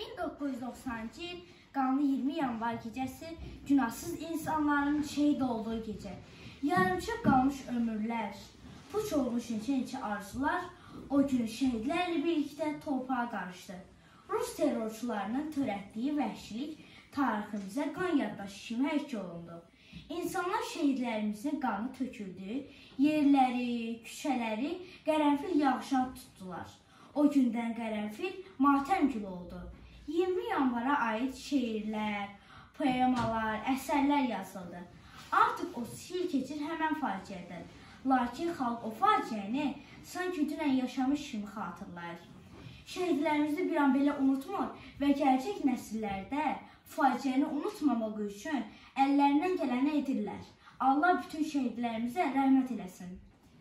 1990-cı il qanlı 20 yanvar gecəsi günahsız insanların şəhid olduğu gecə. Yarımçıq qalmış ömürlər, puç olmuş neçə-neçə arzular o gün şəhidlərlə birlikdə torpağa qarışdı. Rus terrorçularının törətdiyi vəhşilik tariximizə qan yaddaşı kimi həkk olundu. İnsanlar şəhidlərimizin qanı töküldü, yerləri, küçələri qərənfil yağışına tutdular. O gündən qərənfil matəm gül oldu. 20 yanvara aid şeirlər, poemalar, əsərlər yazıldı. Artıq o sil keçir həmən faciədən. Lakin xalq o faciəni sanki dünən yaşamış kimi xatırlayır. Şəhidlərimizi bir an belə unutmur və gələcək nəsillərdə faciəni unutmamaq üçün əllərindən gələni edirlər. Allah bütün şəhidlərimizə rəhmət eləsin.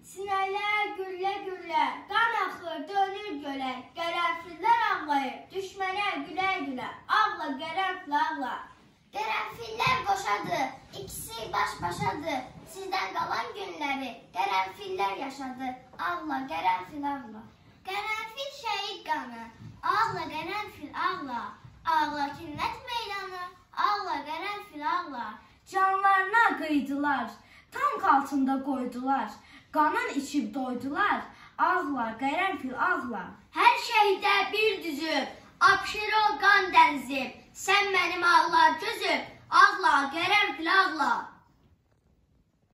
Sinələr güllə-güllə, qan axır, dönür gölə, qərənfillər ağlayır, düşmənə gülə-gülə, ağla qərənfil ağla. Qərənfillər qoşadı, ikisi baş-başadır, sizdən qalan günləri qərənfillər yaşadı, ağla qərənfil ağla. Qərənfil şəhid qanı, ağla qərənfil ağla, ağla künnət meydanı, ağla qərənfil ağla. Canlarına qıydılar, tank altında qoydular, qanın içib doydular, ağla, qərənfil ağla. Hər şəhiddə bir düzüb, abşiro qan dənizib, sən mənim ağlar gözüm, ağla qərənfil ağla.